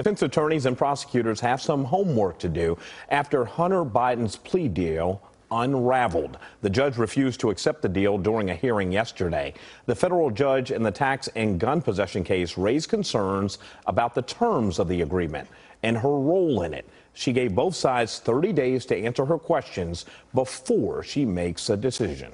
Defense attorneys and prosecutors have some homework to do after Hunter Biden's plea deal unraveled. The judge refused to accept the deal during a hearing yesterday. The federal judge in the tax and gun possession case raised concerns about the terms of the agreement and her role in it. She gave both sides 30 days to answer her questions before she makes a decision.